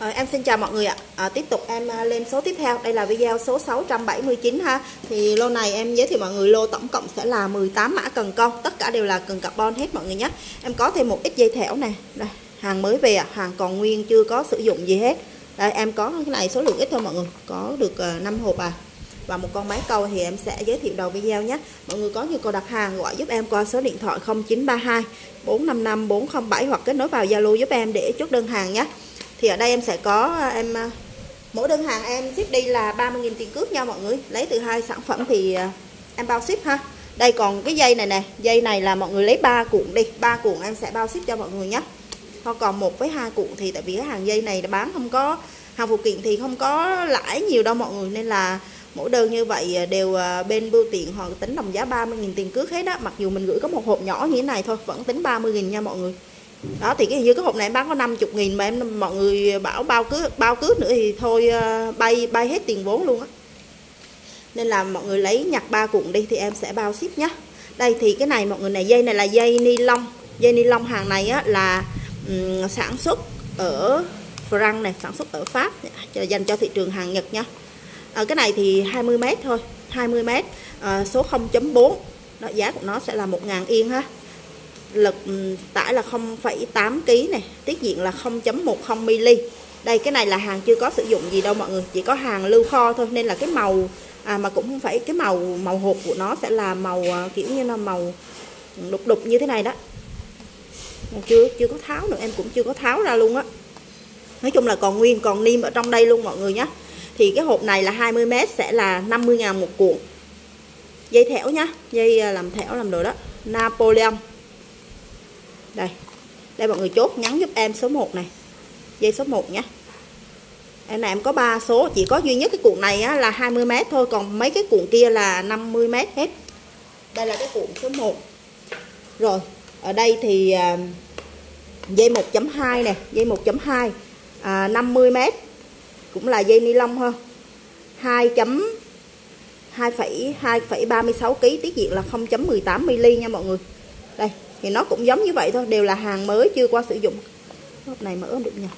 À, em xin chào mọi người ạ. À, Tiếp tục em à, lên số tiếp theo. Đây là video số 679 ha. Thì lô này em giới thiệu mọi người lô tổng cộng sẽ là 18 mã cần con. Tất cả đều là cần carbon hết mọi người nhé. Em có thêm một ít dây thẻo này Đây, Hàng mới về ạ. À. Hàng còn nguyên chưa có sử dụng gì hết. Đây em có cái này số lượng ít thôi mọi người. Có được ờ, uh, 5 hộp à. Và một con máy câu thì em sẽ giới thiệu đầu video nhé. Mọi người có nhu cầu đặt hàng gọi giúp em qua số điện thoại 0932 455 407 hoặc kết nối vào Zalo giúp em để chốt đơn hàng nhé thì ở đây em sẽ có à, em à, mỗi đơn hàng em ship đi là 30.000 tiền cước nha mọi người. Lấy từ hai sản phẩm thì à, em bao ship ha. Đây còn cái dây này nè. Dây này là mọi người lấy ba cuộn đi. Ba cuộn em sẽ bao ship cho mọi người nhé thôi còn một với hai cuộn thì tại vì cái hàng dây này bán không có, hàng phụ kiện thì không có lãi nhiều đâu mọi người. Nên là mỗi đơn như vậy đều bên bưu tiện họ tính đồng giá 30.000 tiền cước hết á. Mặc dù mình gửi có một hộp nhỏ như thế này thôi, vẫn tính 30.000 nha mọi người đó thì cái như cái hộp này em bán có 50 nghìn mà em mọi người bảo bao cước bao cước nữa thì thôi ờ, bay bay hết tiền vốn luôn á. Nên là mọi người lấy nhặt ba cuộn đi thì em sẽ bao ship nhé đây thì cái này mọi người này dây này là dây ni lông. Dây ni lông hàng này á là um, sản xuất ở Frank này sản xuất ở Pháp dành cho thị trường hàng Nhật nha à, ờ, cái này thì 20 m thôi 20 m à, số 0.4 đó giá của nó sẽ là 1.000 yên ha lực ừ, tải là 0,8 kg này tiết diện là 0.10 mm đây cái này là hàng chưa có sử dụng gì đâu mọi người chỉ có hàng lưu kho thôi nên là cái màu à, mà cũng không phải cái màu màu hộp của nó sẽ là màu à, kiểu như là màu đục đục như thế này đó. Chưa chưa có tháo nữa em cũng chưa có tháo ra luôn á. Nói chung là còn nguyên còn niêm ở trong đây luôn mọi người nhé thì cái hộp này là 20m sẽ là 50 ngàn một cuộn. Dây thẻo nhá dây à, làm thẻo làm đồ đó. Napoleon đây. Đây mọi người chốt nhắn giúp em số 1 này. Dây số 1 nhé. Em này em có 3 số chỉ có duy nhất cái cuộn này á, là 20 m thôi còn mấy cái cuộn kia là 50 m hết. Đây là cái cuộn số 1 rồi ở đây thì à, dây 1.2 nè dây 1.2 à, 50 m cũng là dây ni lông ha. 2 2,36 kg tiết diện là 0.18 mm nha mọi người. Đây thì nó cũng giống như vậy thôi đều là hàng mới chưa qua sử dụng. Hộp này mở được nha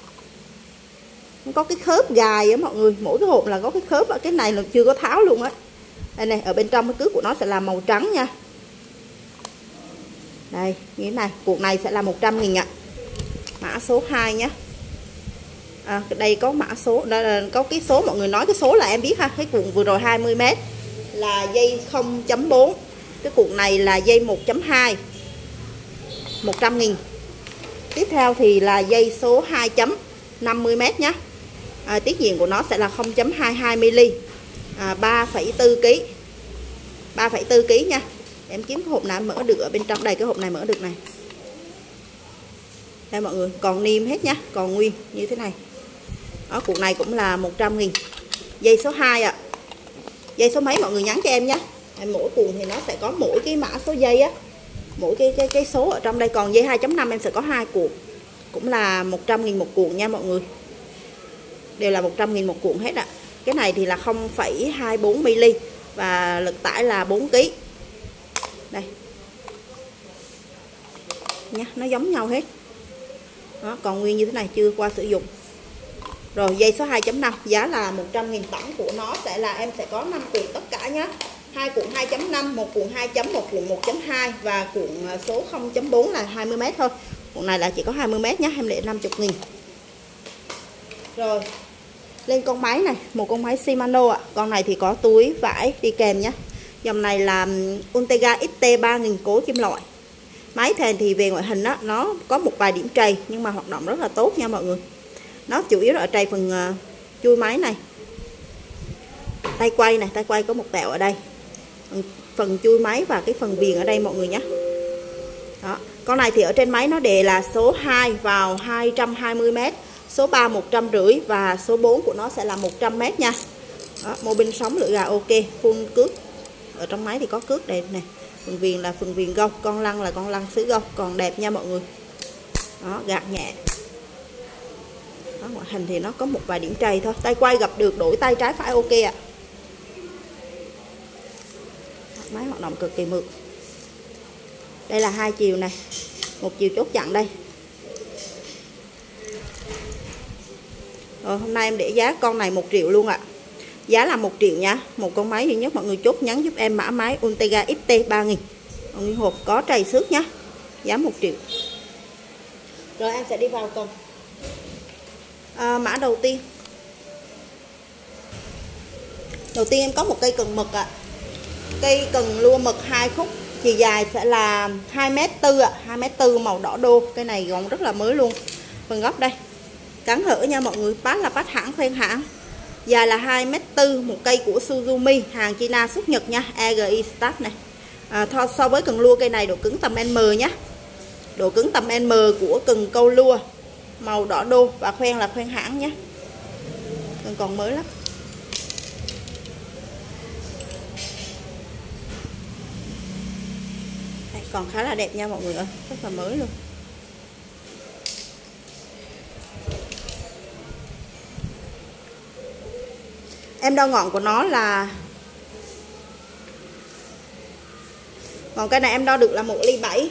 nó có cái khớp gài á mọi người mỗi cái hộp là có cái khớp ở cái này là chưa có tháo luôn á. Đây này ở bên trong cái cước của nó sẽ là màu trắng nha. Đây như thế này cuộn này sẽ là 100 nghìn ạ. Mã số 2 nhé à, đây có mã số đây là có cái số mọi người nói cái số là em biết ha cái cuộn vừa rồi 20m là dây 0.4 cái cuộn này là dây 1.2 100 nghìn. Tiếp theo thì là dây số 2.50m nhé à, tiết diện của nó sẽ là 0.22mm à, 3,4 kg 3,4 kg nha. Em kiếm cái hộp này mở được ở bên trong. Đây cái hộp này mở được này. Đây mọi người còn niêm hết nhá còn nguyên như thế này. Đó cuộn này cũng là 100 nghìn. Dây số 2 ạ. À. dây số mấy mọi người nhắn cho em nhé mỗi cuộn thì nó sẽ có mỗi cái mã số dây á mỗi cái cái cái số ở trong đây. Còn dây 2.5 em sẽ có hai cuộn cũng là 100.000 một cuộn nha mọi người. Đều là 100.000 một cuộn hết ạ. À. cái này thì là 0,24 mm và lực tải là 4 kg đây. Nha nó giống nhau hết. Đó, còn nguyên như thế này chưa qua sử dụng. Rồi dây số 2.5 giá là 100.000 tổng của nó sẽ là em sẽ có 5 cuộn tất cả nhé hai cuộn 2.5 một cuộn 2 chấm một cuộn 1.2 và cuộn à, số 0.4 là 20 m thôi. Cuộn này là chỉ có 20 m nhé em lệ 50 nghìn. Rồi lên con máy này một con máy Shimano ạ. À. con này thì có túi vải đi kèm nhé dòng này là Untega XT 3000 cố kim loại. Máy thèn thì về ngoại hình đó nó có một vài điểm trầy nhưng mà hoạt động rất là tốt nha mọi người. Nó chủ yếu là ở trầy phần uh, chui máy này. Tay quay này tay quay có một tẹo ở đây phần chui máy và cái phần viền ở đây mọi người nhé. Đó. con này thì ở trên máy nó đề là số 2 vào 220m số 3 150 và số 4 của nó sẽ là 100m nha. Đó, mô binh sóng lưỡi gà ok phun cước. Ở trong máy thì có cước đẹp này phần viền là phần viền gông con lăng là con lăng sứ gông còn đẹp nha mọi người. Đó gạt nhẹ. Đó, ngoại hình thì nó có một vài điểm trầy thôi. Tay quay gặp được đổi tay trái phải ok ạ. à máy hoạt động cực kỳ mượt. Đây là hai chiều này. Một chiều chốt chặn đây. Rồi hôm nay em để giá con này một triệu luôn ạ. Giá là một triệu nha. Một con máy duy nhất mọi người chốt nhắn giúp em mã máy Ultega XT 3000 nguyên hộp có trầy xước nhá. Giá một triệu. Rồi em sẽ đi vào cùng à, mã đầu tiên. Đầu tiên em có một cây cần mực ạ. à cây cần lua mực hai khúc chiều dài sẽ là 2m4 ạ 2m4 màu đỏ đô. Cây này gọn rất là mới luôn. Phần góc đây cắn hở nha mọi người bát là bát hãng khoen hãng. Dài là 2m4, một cây của Suzumi hàng China xuất Nhật nha AGI Start này. À, tho, so với cần lua cây này độ cứng tầm M nhé độ cứng tầm M của cần câu lua màu đỏ đô và khoen là khoen hãng nhé cần còn mới lắm. Còn khá là đẹp nha mọi người ơi rất là mới luôn. Em đo ngọn của nó là còn cái này em đo được là một ly 7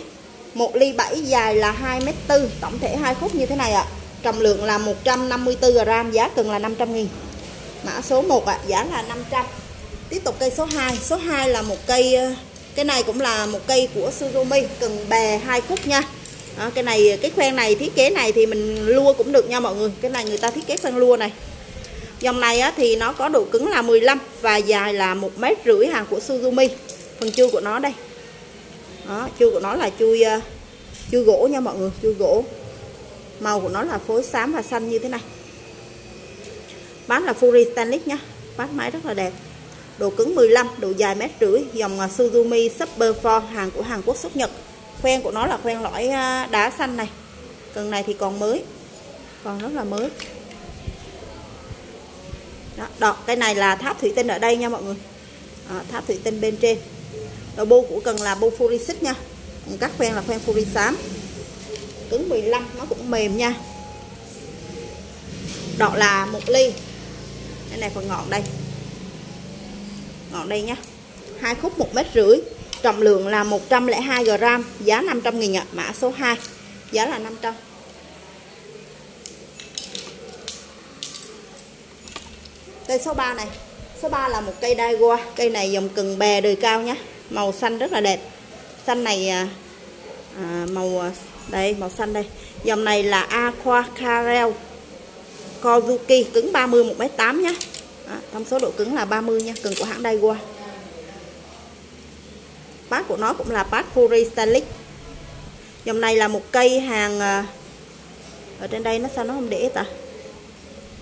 một ly 7 dài là 2 m 4 tổng thể hai khúc như thế này ạ. À. trọng lượng là 154 g giá cần là 500 nghìn. Mã số 1 ạ à, giá là 500 tiếp tục cây số 2 số 2 là một cây ờ, cái này cũng là một cây của suzumi cần bè hai khúc nha. Đó, cái này cái khoen này thiết kế này thì mình lua cũng được nha mọi người. Cái này người ta thiết kế khoen lua này. Dòng này á, thì nó có độ cứng là 15 và dài là một mét rưỡi hàng của Suzumi phần chui của nó đây. Đó chui của nó là chui ờ, chui gỗ nha mọi người chui gỗ. Màu của nó là phối xám và xanh như thế này. Bán là Fury Stainless nhá bát máy rất là đẹp độ cứng 15 độ dài mét rưỡi dòng à, Suzumi Super 4 hàng của Hàn Quốc xuất Nhật. Khoen của nó là khoen lõi à, đá xanh này. Cần này thì còn mới còn rất là mới. Đó, đó cái này là tháp thủy tinh ở đây nha mọi người. Đó, tháp thủy tinh bên trên. Đầu bu của cần là bu furisic nha. Còn các khoen là khoen furi xám cứng 15 nó cũng mềm nha. Đọ là một ly. Cái này phần ngọn đây ngọn đây nha. Hai khúc một mét rưỡi. Trọng lượng là 102 g giá 500 nghìn ạ mã số 2 giá là 500 cây số 3 này. Số 3 là một cây đai qua cây này dòng cần bè đời cao nhé màu xanh rất là đẹp. Xanh này à, à màu à, đây màu xanh đây. Dòng này là aqua carel kozuki cứng 30 1m8 nhé à, thông số độ cứng là 30 nha cần của hãng Daiwa pad bát của nó cũng là bát Fury Stylish dòng này là một cây hàng à, ở trên đây nó sao nó không để ta?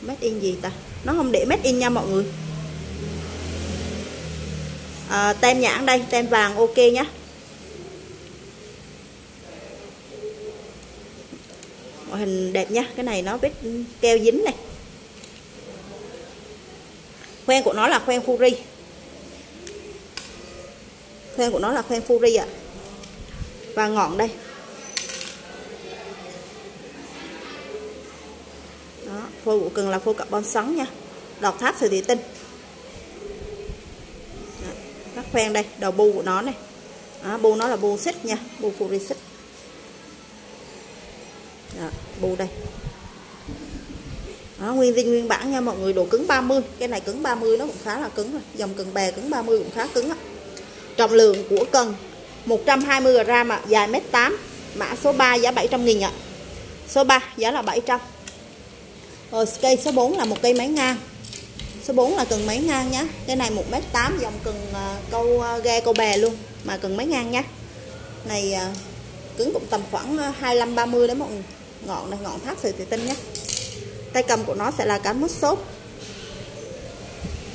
Made in gì ta? Nó không để made in nha mọi người. À, tem nhãn đây tem vàng ok nhé ngoại hình đẹp nhá, cái này nó vết keo dính này khoen của nó là khoen Fury. Khoen của nó là khoen Fury ạ. À. và ngọn đây. Đó, phôi của cần là phôi carbon sắn nha. Đọt tháp sợi thủy tinh. Đó, các khoen đây đầu bu của nó này. Đó, bu nó là bu xích nha bu furi xích. Đó, bu đây đó, nguyên dinh nguyên bản nha mọi người độ cứng 30 cái này cứng 30 nó cũng khá là cứng rồi. Dòng cần bè cứng 30 cũng khá cứng á. Trọng lượng của cần 120 g ạ dài mét 8 mã số 3 giá 700 nghìn ạ. Số 3 giá là 700 rồi cây số 4 là một cây máy ngang. Số 4 là cần máy ngang nhá. Cái này 1m8 dòng cần uh, câu uh, ghe câu bè luôn mà cần máy ngang nhá. Này uh, cứng cũng tầm khoảng 25 30 đấy mọi người. Ngọn này ngọn tháp sợi thủy tinh nhé tay cầm của nó sẽ là cán mút xốp.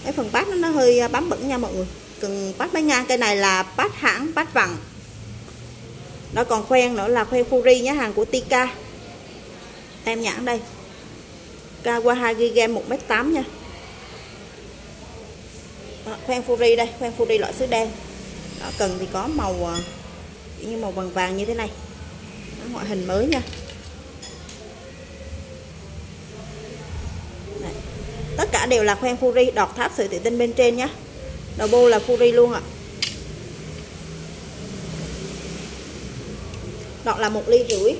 Cái phần bát nó, nó hơi à, bám bẩn nha mọi người. Cần bát máy ngang. Cây này là bát hãng bát vặn. Nó còn khoen nữa là khoen Fury nhé hàng của Tika. Em nhãn đây. Cao qua 2 gb 1m8 nha. Đó, khoen Fury đây khoen Fury loại sứ đen. Đó, cần thì có màu à, như màu vàng vàng như thế này. Đó, ngoại hình mới nha Đây tất đều là khoen Fury, đọt tháp sợi tự tin bên trên nhé đầu bô là Fury luôn ạ. Đọt là một ly rưỡi.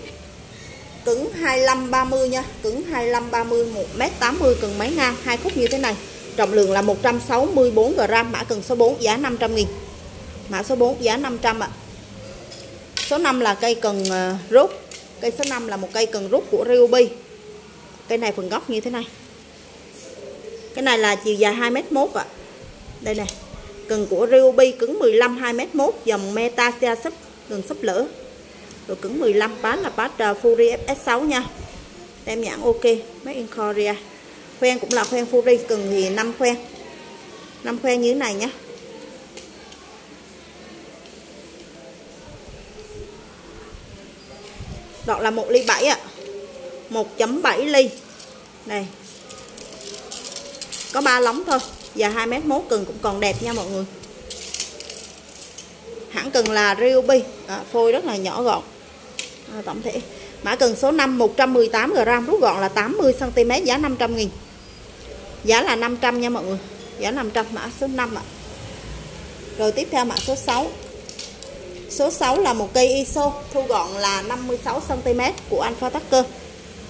Cứng 25 30 nha cứng 25 30 1m80 cần máy ngang. Hai khúc như thế này. Trọng lượng là 164 g mã cần số 4 giá 500 nghìn. Mã số 4 giá 500 ạ. Số 5 là cây cần ờ, rút. Cây số 5 là một cây cần rút của Ryobi. Cây này phần góc như thế này cái này là chiều dài 2m1 ạ. Đây nè cần của Ryobi cứng 15 2m1 dòng Metasia sub cần sub lửa rồi cứng 15 bán là bát uh, ờ, Fury FS6 nha. Tem nhãn ok Made in Korea. Khoen cũng là khoen Fury cần thì 5 khoen. 5 khoen như thế này nhé Đó là 1 ly 7 ạ. 1.7 ly. Này có 3 lóng thôi. Và 2 mét mốt cần cũng còn đẹp nha mọi người. Hãng cần là Ryobi à, Phôi rất là nhỏ gọn. À, Tổng thể. Mã cần số 5 118g rút gọn là 80cm giá 500 nghìn. Giá là 500 nha mọi người. Giá 500 mã số 5 ạ. Rồi tiếp theo mã số 6 Số 6 là một cây ISO Thu gọn là 56cm của Alpha Tucker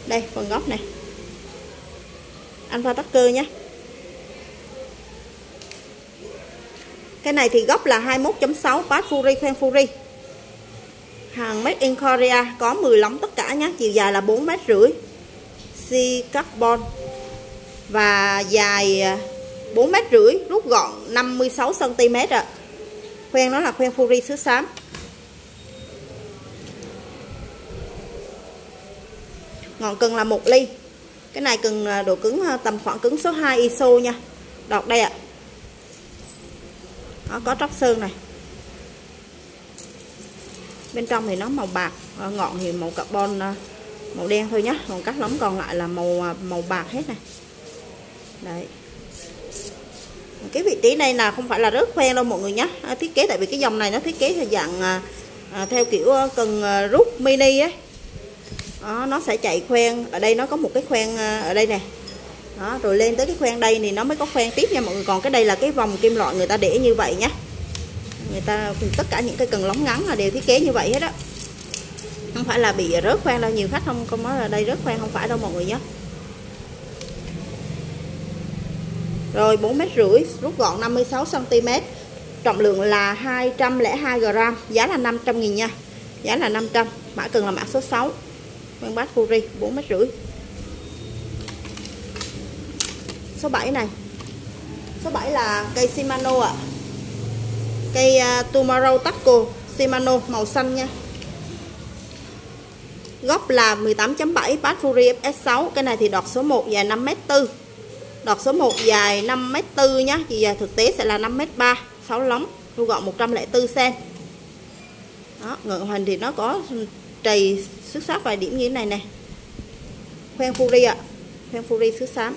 Đây phần góc này. Alpha Tucker nhé. Cái này thì gốc là 21.6 Pat Fury khoen Fury. Hàng Made in Korea, Có 10 lóng tất cả nhé Chiều dài là 4 mét rưỡi. C carbon. Và dài à, 4 mét rưỡi, Rút gọn 56cm ạ. Khoen nó là khoen Fury sứ xám. Ngọn cần là một ly. Cái này cần à, độ cứng à, tầm khoảng cứng số 2 ISO nha. Đọt đây ạ. à nó có tróc sơn này. Bên trong thì nó màu bạc ờ, ngọn thì màu carbon ờ, màu đen thôi nhé còn các lóng còn lại là màu màu bạc hết này. Đấy. Cái vị trí này là không phải là rớt khoen đâu mọi người nhé thiết kế tại vì cái dòng này nó thiết kế theo dạng à, theo kiểu cần rút mini ấy. Đó, nó sẽ chạy khoen. Ở đây nó có một cái khoen ở đây nè đó, rồi lên tới cái khoen đây thì nó mới có khoen tiếp nha mọi người. Còn cái đây là cái vòng kim loại người ta để như vậy nhé người ta tất cả những cái cần lóng ngắn là đều thiết kế như vậy hết á. Không phải là bị rớt khoen đâu nhiều khách không không nói là đây rớt khoen không phải đâu mọi người nhé rồi 4 mét rưỡi rút gọn 56 cm trọng lượng là 202 g giá là 500 nghìn nha. Giá là 500 mã cần là mã số 6 Quang bát Fury 4 mét rưỡi. Số 7 này. Số 7 là cây Shimano ạ. À. cây uh, Tomorrow Taco Shimano màu xanh nha. Góc là 18.7 Bad Fury FS6 cái này thì đọt số 1 dài 5m4 đọt số 1 dài 5m4 nhá. Chiều dài thực tế sẽ là 5m3 6 lóng thu gọn 104 cm đó ngựa hình thì nó có trầy xuất sắc vài điểm như thế này nè. Khoen Fury ạ. À. khoen Fury xứ xám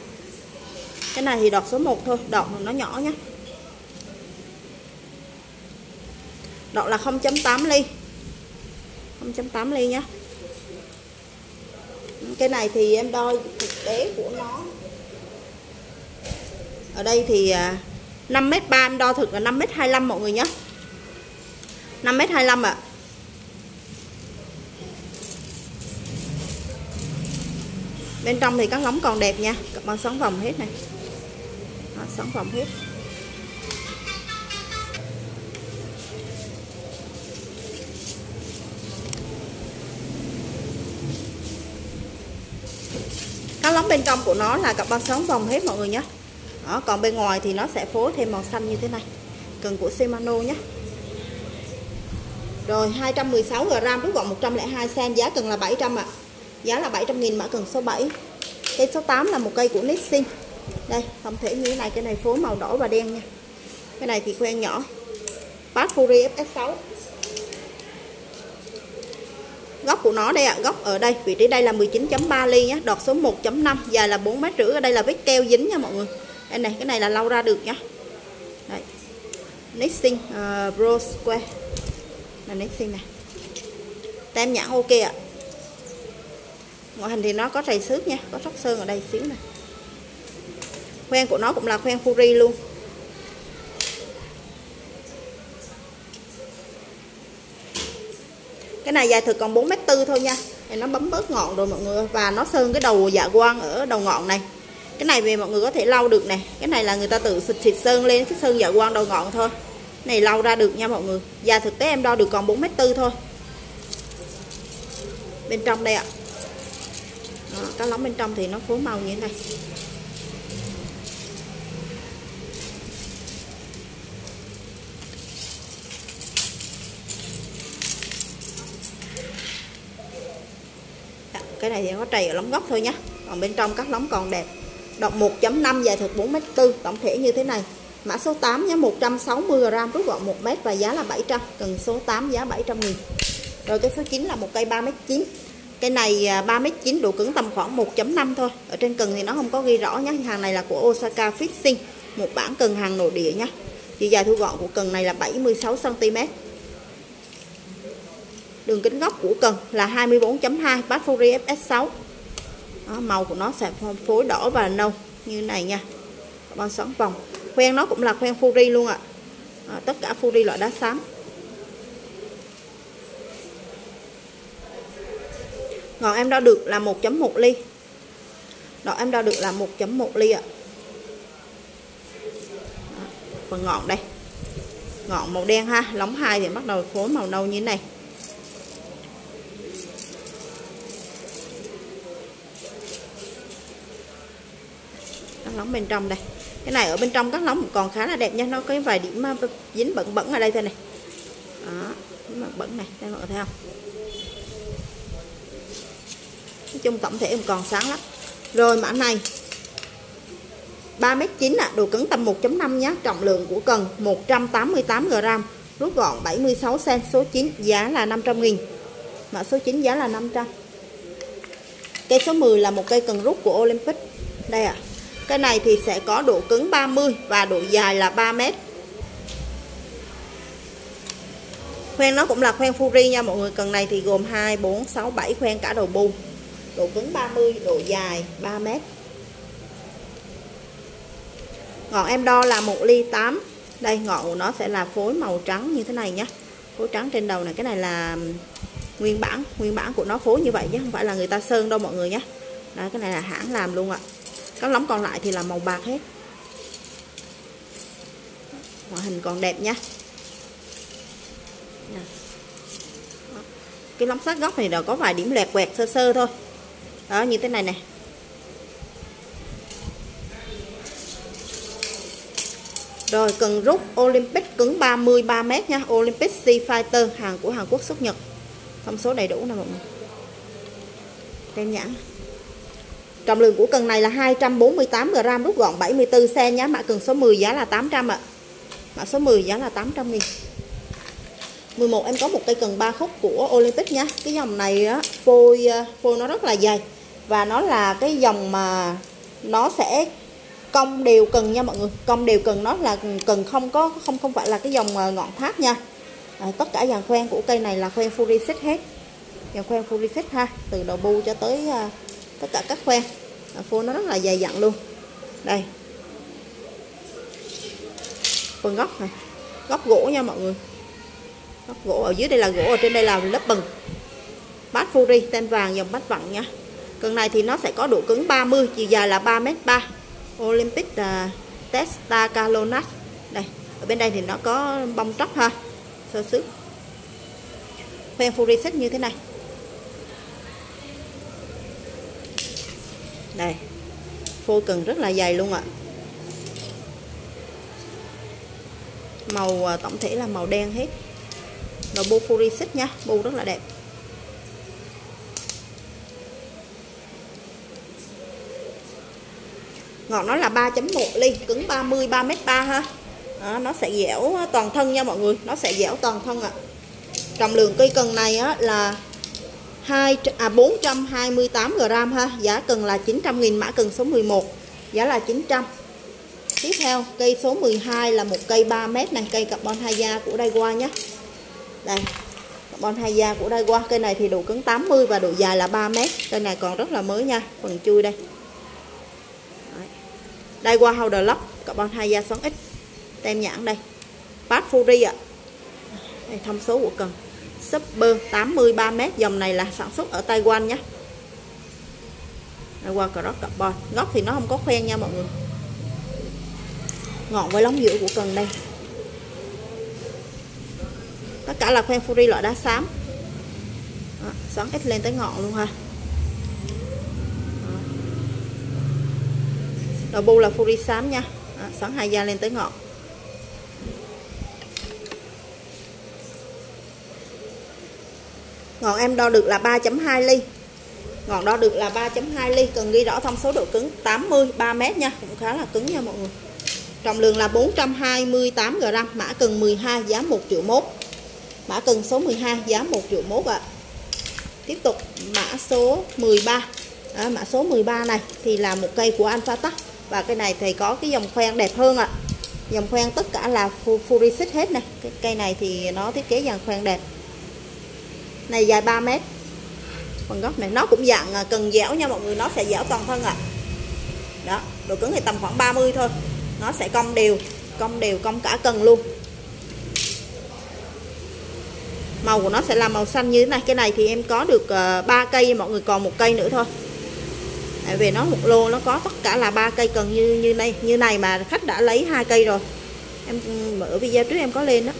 cái này thì đọt số 1 thôi, đọt nó nhỏ nhé đọt là 0.8 ly. 0.8 ly nhé cái này thì em đo thực tế của nó. Ở đây thì à, 5m3 em đo thực là 5m25 mọi người nhé 5m25 ạ. À. bên trong thì các lóng còn đẹp nha, các bạn sóng vòng hết này sản phẩm hết. Cá lóng bên trong của nó là cặp bao sóng vòng hết mọi người nhé. Đó, còn bên ngoài thì nó sẽ phối thêm màu xanh như thế này. Cần của Shimano nhé. Rồi 216 g rút gọn 102 cm giá cần là 700 ạ. À. Giá là 700.000 mã cần số 7 Cây số 8 là một cây của Nissin đây tổng thể như thế này Cái này phối màu đỏ và đen nha. Cái này thì khoen nhỏ. Bass Fury FS6 Góc của nó đây ạ à, Góc ở đây. Vị trí đây là 19.3 ly nhé Đọt số 1.5 Dài là 4 mét rưỡi. Ở đây là vết keo dính nha mọi người. Đây này Cái này là lau ra được nhá. Đây Nixing ờ, uh, Bro Square. Là Nixing này Tem nhãn ok ạ. À ngoại hình thì nó có trầy xước nha có sóc sơn ở đây xíu này khoen của nó cũng là khoen Fury luôn. Cái này dài thực còn 4 m tư thôi nha. Thì nó bấm bớt ngọn rồi mọi người và nó sơn cái đầu dạ quang ở đầu ngọn này. Cái này về mọi người có thể lau được này cái này là người ta tự xịt xịt sơn lên cái sơn dạ quang đầu ngọn thôi. Này lau ra được nha mọi người. Dài thực tế em đo được còn 4 mét tư thôi. Bên trong đây ạ. Đó, cá lóng bên trong thì nó phối màu như thế này. Cái này thì có trầy ở lóng góc thôi nhé còn bên trong các lóng còn đẹp. Động 1.5 dài thực 4m4 tổng thể như thế này. Mã số 8 nhé 160g rút gọn 1m và giá là 700 cần số 8 giá 700 nghìn. Rồi cái số 9 là một cây 3m9 cái này à, 3m9 độ cứng tầm khoảng 1.5 thôi. Ở trên cần thì nó không có ghi rõ nhé hàng này là của Osaka Fishing, một bản cần hàng nội địa nhé chiều dài thu gọn của cần này là 76 cm đường kính góc của cần là 24.2 Batfuri FS6 đó, màu của nó sẽ phối đỏ và nâu như này nha. Bao xoắn vòng. Khoen nó cũng là khoen Fury luôn ạ. À. tất cả Fury loại đá xám. Ngọn em đo được là 1.1 ly. Đo em đo được là 1.1 ly ạ. À. phần ngọn đây. Ngọn màu đen ha lóng hai thì bắt đầu phối màu nâu như thế này. Lóng bên trong đây. Cái này ở bên trong các lóng còn khá là đẹp nha. Nó có vài điểm ờ, dính bẩn bẩn ở đây thôi này. Đó dính bẩn bẩn này đây mọi người thấy không? Nói chung tổng thể còn sáng lắm. Rồi mã này. 3m9 ạ, à, đồ cứng tầm 1.5 nhé, trọng lượng của cần 188g, rút gọn 76cm, số 9 giá là 500 nghìn. Mã số 9 giá là 500 Cây số 10 là một cây cần rút của Olympic. Đây ạ. à. Cái này thì sẽ có độ cứng 30 và độ dài là 3 mét. Khoen nó cũng là khoen Fury nha mọi người. Cần này thì gồm 2, 4, 6, 7 khoen cả đầu bu. Độ cứng 30, độ dài 3 mét. Ngọn em đo là 1 ly 8. Đây ngọn của nó sẽ là phối màu trắng như thế này nhé. Phối trắng trên đầu này. Cái này là nguyên bản. Nguyên bản của nó phối như vậy chứ không phải là người ta sơn đâu mọi người nhé. Đó, cái này là hãng làm luôn ạ. À các lóng còn lại thì là màu bạc hết. Ngoại hình còn đẹp nha. Cái lóng sát góc này đã có vài điểm lẹt quẹt sơ sơ thôi. Đó, như thế này nè. Rồi, cần rút Olympic cứng 30 3m nha. Olympic Sea Fighter hàng của Hàn Quốc xuất Nhật. Thông số đầy đủ nè mọi người. Tem nhãn. Trọng lượng của cần này là 248 g rút gọn 74 cm nhá. Mã cần số 10 giá là 800 ạ. Mã số 10 giá là 800 000 11 em có một cây cần 3 khúc của Olympic nhá. Cái dòng này á phôi ờ, phôi nó rất là dày và nó là cái dòng mà nó sẽ cong đều cần nha mọi người. Cong đều cần nó là cần không có không không phải là cái dòng ờ, ngọn tháp nha. À, tất cả dàn khoen của cây này là khoen full hết. Dàn khoen full ha, từ đầu bu cho tới uh, tất cả các khoen phô nó rất là dày dặn luôn. Đây. Phần góc này. Góc gỗ nha mọi người. Góc gỗ ở dưới đây là gỗ ở trên đây là lớp bừng bát furi tên vàng dòng bát vặn nha. Cần này thì nó sẽ có độ cứng 30 chiều dài là 3m3 Olympic à, uh, Testa Calonat đây ở bên đây thì nó có bông tróc ha. Sơ sức khoen furi set như thế này. Đây. Phô cần rất là dày luôn ạ. Màu à, tổng thể là màu đen hết. Và bu furisic nha bu rất là đẹp. Ngọn nó là 3.1 ly cứng 30 3m3 ha. Đó, nó sẽ dẻo toàn thân nha mọi người nó sẽ dẻo toàn thân ạ. À. trọng lượng cây cần này á, là 2 à 428 g ha. Giá cần là 900 000 mã cần số 11 giá là 900 tiếp theo, cây số 12 là một cây 3m này cây carbon Haya của Daiwa nhé. Đây, carbon Haya của Daiwa cây này thì độ cứng 80 và độ dài là 3m cây này còn rất là mới nha, phần chui đây. Daiwa Holder Lock carbon Haya xoắn X tem nhãn đây. Bát Fury ạ. À. đây, thông số của cần. Super 83m dòng này là sản xuất ở Taiwan nhé. Qua cross carbon. Góc thì nó không có khoen nha mọi người. Ngọn với lóng giữa của cần đây. Tất cả là khoen furi loại đá xám. Đó, xoắn ít lên tới ngọn luôn ha. Đầu bu là furi xám nha. Đó, xoắn hai da lên tới ngọn. Ngọn em đo được là 3.2 ly. Ngọn đo được là 3.2 ly cần ghi rõ thông số độ cứng 80 3m nha cũng khá là cứng nha mọi người. Trọng lượng là 428 g mã cần 12 giá 1 triệu mốt. Mã cần số 12 giá 1 triệu mốt ạ. À. tiếp tục mã số 13 à, mã số 13 này thì là một cây của Alpha Tech và cái này thì có cái dòng khoen đẹp hơn ạ. À. dòng khoen tất cả là Furisic hết này. Cái cây này thì nó thiết kế dàn khoen đẹp này, dài 3 mét. Phần gốc này nó cũng dạng à, cần dẻo nha mọi người, nó sẽ dẻo toàn thân ạ. À. đó, độ cứng thì tầm khoảng 30 thôi. Nó sẽ cong đều cong đều, cong cả cần luôn. Màu của nó sẽ là màu xanh như thế này. Cái này thì em có được à, ba 3 cây, mọi người còn một cây nữa thôi. Tại vì nó một lô nó có tất cả là ba cây cần như như này như này mà khách đã lấy hai cây rồi. Em ừ, mở video trước em có lên đó.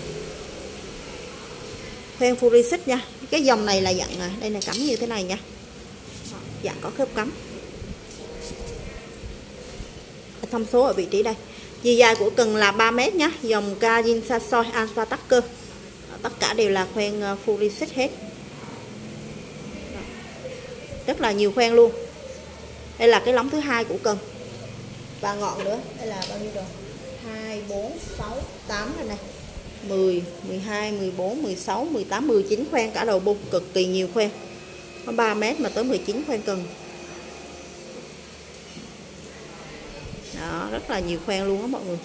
Khoen Furisic nha cái dòng này là dạng à, đây là cắm như thế này nha. Dạng có khớp cắm. Thông số ở vị trí đây. Chiều dài của cần là 3 mét nhé dòng Kajin Sasoi Alpha Tucker. Tất cả đều là khoen ờ, à, Furisic hết. Rất là nhiều khoen luôn. Đây là cái lóng thứ hai của cần. Và ngọn nữa đây là bao nhiêu rồi 2 4 6 8 rồi này. 10 12 14 16 18 19 khoen cả đầu bung cực kỳ nhiều khoen có 3 mét mà tới 19 khoen cần. Đó, rất là nhiều khoen luôn á mọi người.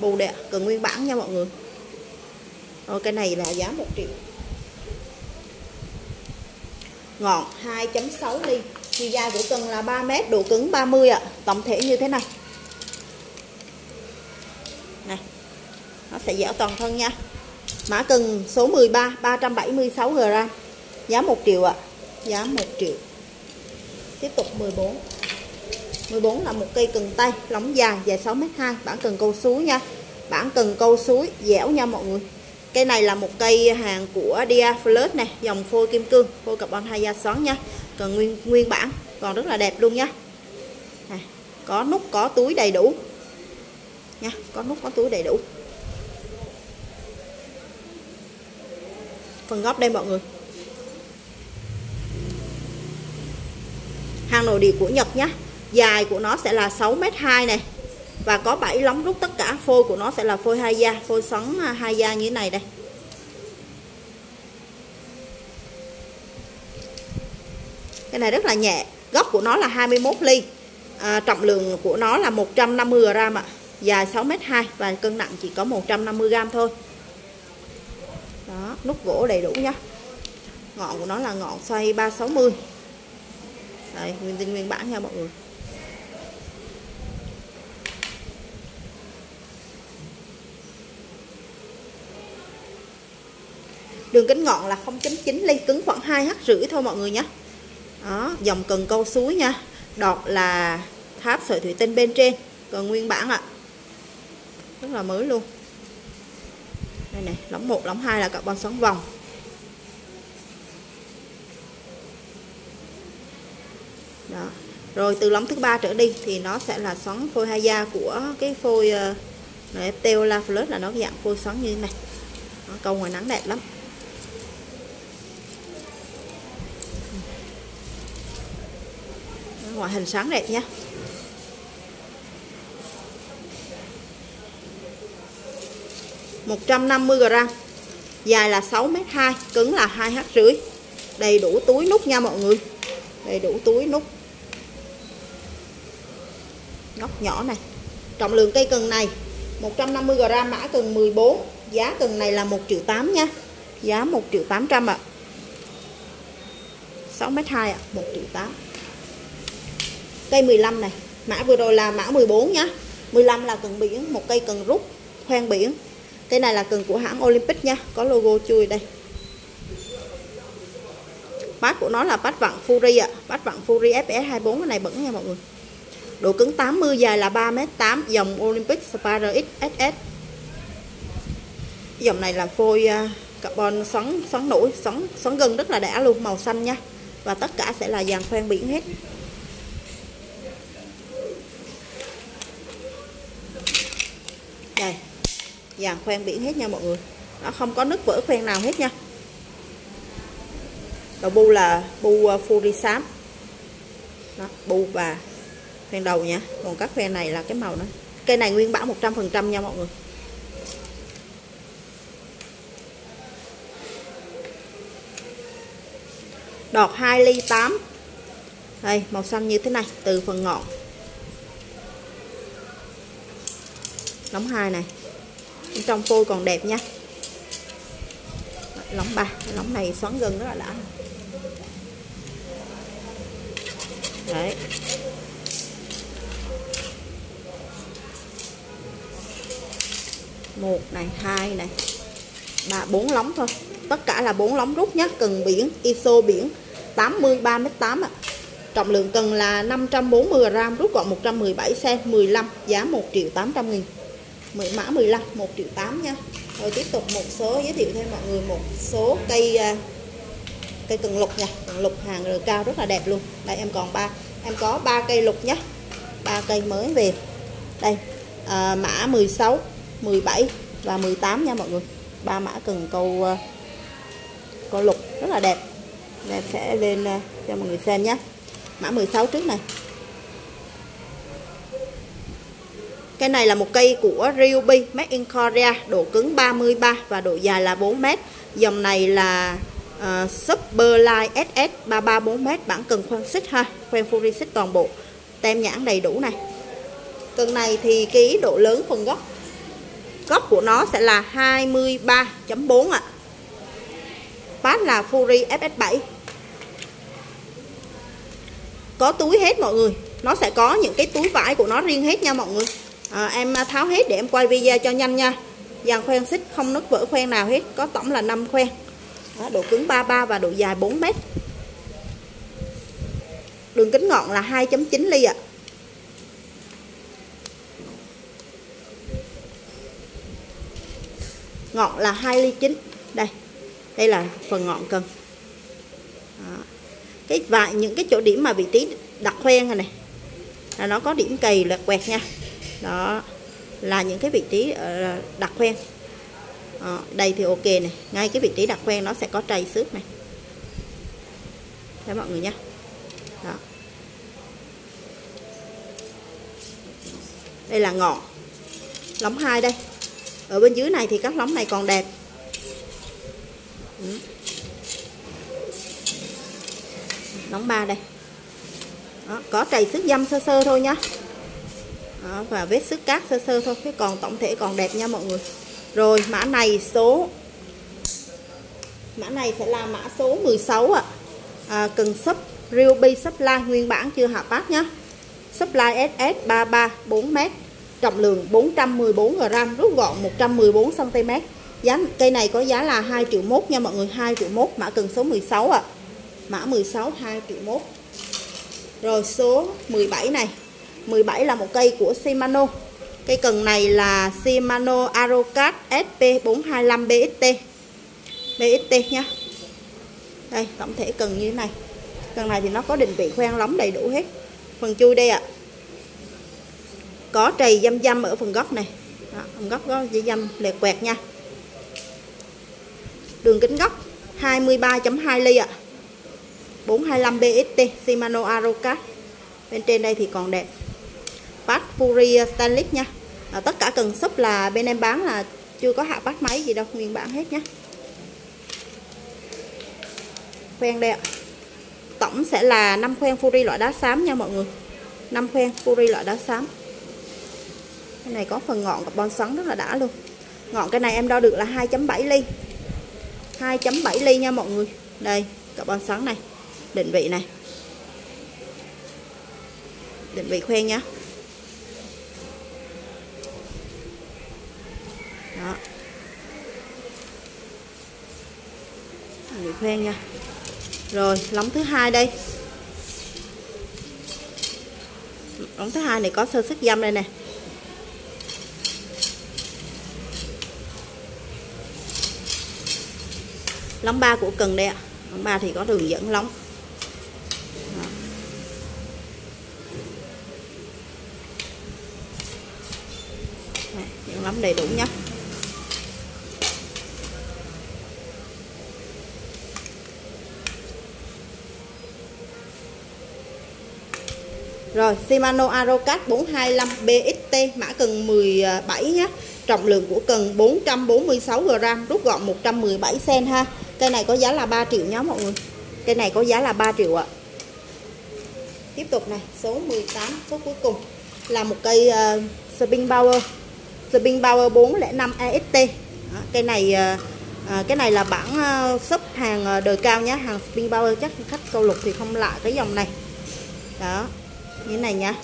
Bù đẹp cần nguyên bản nha mọi người. Rồi, cái này là giá 1 triệu. Ngọn 2.6 ly. Chiều dài của cần là 3 mét, độ cứng 30 ạ. À. tổng thể như thế này. Sẽ dẻo toàn thân nha. Mã cần số 13 376 g giá 1 triệu ạ. À. giá 1 triệu. Tiếp tục 14 14 là một cây cần tay lóng dài dài 6m2 bản cần câu suối nha. Bản cần câu suối dẻo nha mọi người. Cây này là một cây hàng của Dia Flirt này dòng phôi kim cương phôi carbon hai da xoắn nha. Cần nguyên nguyên bản còn rất là đẹp luôn nha. Này, có nút có túi đầy đủ nha có nút có túi đầy đủ. Phần góc đây mọi người. Hàng nội địa của Nhật nhé dài của nó sẽ là 6m2 này. Và có 7 lóng rút tất cả. Phôi của nó sẽ là phôi hai da phôi xoắn à, hai da như thế này đây. Cái này rất là nhẹ. Góc của nó là 21 ly. À, trọng lượng của nó là 150 g ạ. À. dài 6m2 và cân nặng chỉ có 150 g thôi đó, nút gỗ đầy đủ nhá ngọn của nó là ngọn xoay 360 đây, nguyên tinh nguyên bản nha mọi người. Đường kính ngọn là 0.9 ly cứng khoảng 2 h rưỡi thôi mọi người nhé đó, dòng cần câu suối nha. Đọt là tháp sợi thủy tinh bên trên, còn nguyên bản ạ. À. rất là mới luôn đây này lóng 1 lóng 2 là carbon xoắn vòng. Đó. Rồi từ lóng thứ ba trở đi thì nó sẽ là xoắn phôi hai da của cái phôi ờ, uh, Teola Plus là nó dạng phôi xoắn như thế này. Nó câu ngoài nắng đẹp lắm. Ngoại hình sáng đẹp nhé 150g dài là 6m2 cứng là 2h rưỡi. Đầy đủ túi nút nha mọi người. Đầy đủ túi nút. Góc nhỏ này. Trọng lượng cây cần này 150g mã cần 14 giá cần này là 1 triệu 8 nha. Giá 1 triệu 800 ạ. à. 6m2 ạ 1 triệu 8 cây 15 này, mã vừa rồi là mã 14 nhá. 15 là cần biển, một cây cần rút khoan biển cái này là cần của hãng Olympic nha, có logo chui đây? Bát của nó là bát vặn Fury ạ à. bát vặn Fury FS 24 cái này bẩn nha mọi người. Độ cứng 80 dài là 3m8 dòng Olympic Spider X SS dòng này là phôi à, carbon xoắn xoắn nổi, xoắn xoắn gân rất là đã luôn, màu xanh nha. Và tất cả sẽ là dàn khoan biển hết đây Dạ, dàn khoen biển hết nha mọi người. Nó không có nứt vỡ khoen nào hết nha. Đầu bu là bu uh, furi xám đó, bu và khoen đầu nha. Còn các khoen này là cái màu nó cây này nguyên bản 100% nha mọi người. Đọt 2 ly 8 đây màu xanh như thế này từ phần ngọn. Nóng hai này bên trong phôi còn đẹp nha. Lóng ba, lóng này xoắn gân rất là đã. Đấy. Một này, hai này. Ba, bốn lóng thôi. Tất cả là bốn lóng rút nhé cần biển, iso biển 80 3m8 ạ. Trọng lượng cần là 540 g rút gọn 117 cm 15 giá 1 triệu 800 nghìn mã 15 1 triệu 8 nha. Rồi tiếp tục một số giới thiệu thêm mọi người một số cây à, cây cần lục nha. Cần lục hàng rồi cao rất là đẹp luôn. Đây em còn ba em có ba cây lục nhé ba cây mới về. Đây à, mã 16 17 và 18 nha mọi người. Ba mã cần câu à, câu lục rất là đẹp. Em sẽ lên à, cho mọi người xem nhé mã 16 trước này. Cái này là một cây của Ryobi Made in Korea, độ cứng 33 và độ dài là 4m. Dòng này là ờ, uh, Superline SS 334m, bản cần khoan xích ha, khoan fury xích toàn bộ. Tem nhãn đầy đủ này. Cần này thì ký độ lớn phần gốc. Gốc của nó sẽ là 23.4 ạ. À. Bát là Fury FS7. Có túi hết mọi người. Nó sẽ có những cái túi vải của nó riêng hết nha mọi người Ờ, à, em tháo hết để em quay video cho nhanh nha. Dàn khoen xích không nứt vỡ khoen nào hết có tổng là 5 khoen. Đó, độ cứng 33 và độ dài 4 mét. Đường kính ngọn là 2.9 ly ạ. À. ngọn là 2 ly 9 đây đây là phần ngọn cần. Đó. cái vài những cái chỗ điểm mà vị trí đặt khoen này này là nó có điểm cày lẹt quẹt nha đó là những cái vị trí ờ, đặt quen, đó, đây thì ok này. Ngay cái vị trí đặt quen nó sẽ có trầy xước này. Cho mọi người nhé đó. Đây là ngọn lóng hai đây. Ở bên dưới này thì các lóng này còn đẹp. Ừ. lóng ba đây. Đó, có trầy xước dâm sơ sơ thôi nhá đó, và vết sức cát sơ sơ thôi cái còn tổng thể còn đẹp nha mọi người. Rồi mã này số. Mã này sẽ là mã số 16 ạ. À. à, cần sub Ryobi supply nguyên bản chưa hạ phát nhá. Supply SS 33 4m trọng lượng 414 g rút gọn 114 cm giá cây này có giá là 2 triệu mốt nha mọi người 2 triệu mốt mã cần số 16 ạ. À. mã 16 2 triệu mốt. Rồi số 17 này. 17 là một cây của Shimano. Cây cần này là Shimano arocat SP425 BXT BXT nha đây tổng thể cần như thế này. Cần này thì nó có định vị khoan lóng đầy đủ hết. Phần chui đây ạ. À. có trầy dăm dăm ở phần góc này. Đó, phần góc có dây dăm lẹt quẹt nha. Đường kính góc 23.2 ly ạ. à. 425 BXT Shimano arocat bên trên đây thì còn đẹp bát Fury Stainless nha. À, tất cả cần súp là bên em bán là chưa có hạ bát máy gì đâu nguyên bản hết nhé khoen đây ạ. Tổng sẽ là 5 khoen Fury loại đá xám nha mọi người. 5 khoen Fury loại đá xám. Cái này có phần ngọn carbon xoắn rất là đã luôn. Ngọn cái này em đo được là 2.7 ly. 2.7 ly nha mọi người. Đây carbon xoắn này. Định vị này. Định vị khoen nhá. Khoen nha. Rồi, lóng thứ hai đây. Lóng thứ hai này có sơ sức dâm đây nè. Lóng ba của cần đây ạ. Lóng ba thì có đường dẫn lóng. Lắm lóng đầy đủ nhé Rồi Shimano Arocat 425 BXT mã cần 17 nhé Trọng lượng của cần 446g Rút gọn 117 cm ha. Cây này có giá là 3 triệu nhé mọi người. Cây này có giá là 3 triệu ạ. Tiếp tục này Số 18 số cuối cùng. Là một cây ờ, uh, Spin Power. Spin Power 405 EXT Đó, Cây này uh, À, cái này là bản uh, shop hàng uh, đời cao nhé hàng spin power chắc khách câu lục thì không lạ cái dòng này. Đó như này nha.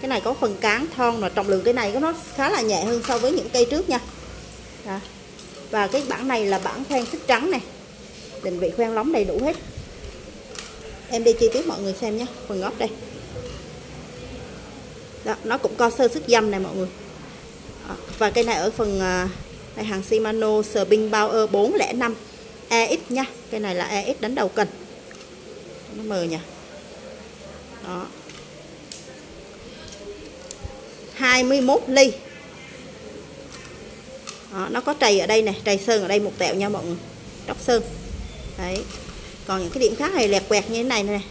Cái này có phần cán thon và trọng lượng cái này nó khá là nhẹ hơn so với những cây trước nha. Đó. và cái bản này là bản khoen xích trắng này. Định vị khoen lóng đầy đủ hết. Em đi chi tiết mọi người xem nhé phần góc đây. Đó, nó cũng có sơ sức dâm này mọi người. Đó. và cây này ở phần à, này hàng Shimano Spring Power 405 EX nha. Cây này là EX đánh đầu cần. Nó mờ nha đó. 21 ly. Đó, nó có trầy ở đây này trầy sơn ở đây một tẹo nha mọi người. Tróc sơn. Đấy. Còn những cái điểm khác này lẹt quẹt như thế này này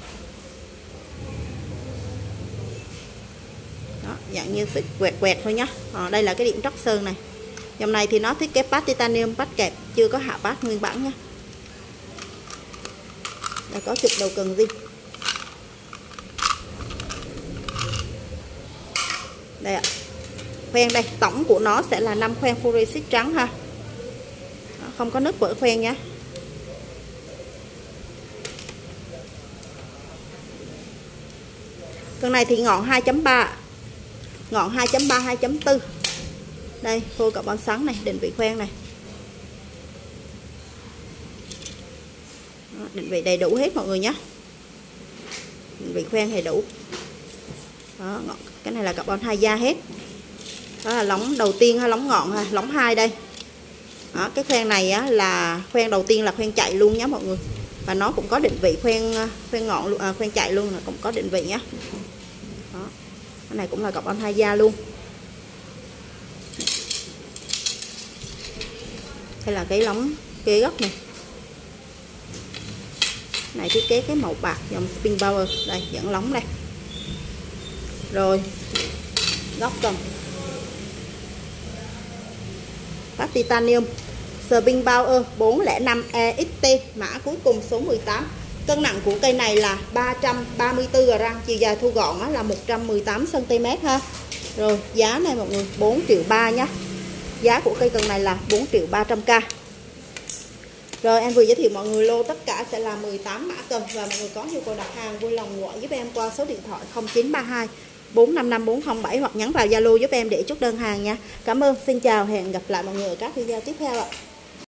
đó, dạng như sự quẹt quẹt thôi nhá. À, đây là cái điểm tróc sơn này. Dòng này thì nó thiết kế bát titanium bát kẹp chưa có hạ bát nguyên bản nha đã có chụp đầu cần riêng đây ạ. Khoen đây tổng của nó sẽ là 5 khoen fluorescent trắng ha. Đó, không có nước vỡ khoen nhé. Cần này thì ngọn 2.3 Ngọn 2.3 2.4 Đây phô carbon sắn này Định vị khoen này. Đó, Định vị đầy đủ hết mọi người nhé. Định vị khoen đầy đủ. Đó, ngọn cái này là carbon hai da hết. Đó là lóng đầu tiên ha lóng ngọn ha lóng hai đây. Đó, cái khoen này á, là khoen đầu tiên là khoen chạy luôn nhé mọi người. Và nó cũng có định vị khoen ờ, khoen ngọn à, khoen chạy luôn là cũng có định vị nhé đó. cái này cũng là carbon hai da luôn. Đây là cái lóng kế gốc này. Này thiết kế cái màu bạc dòng spin power. Đây dẫn lóng đây rồi. Góc cầm. Phát titanium. Spin Power 405 EXT mã cuối cùng số 18 cân nặng của cây này là 334 g chiều dài thu gọn là 118 cm ha. Rồi, giá này mọi người 4 triệu 3 nhá. Giá của cây cần này là 4 triệu 300k rồi, em vừa giới thiệu mọi người lô, tất cả sẽ là 18 mã cần. Và mọi người có nhu cầu đặt hàng, vui lòng gọi giúp em qua số điện thoại 0932 455407 hoặc nhắn vào Zalo giúp em để chốt đơn hàng nha. Cảm ơn, xin chào, hẹn gặp lại mọi người ở các video tiếp theo ạ.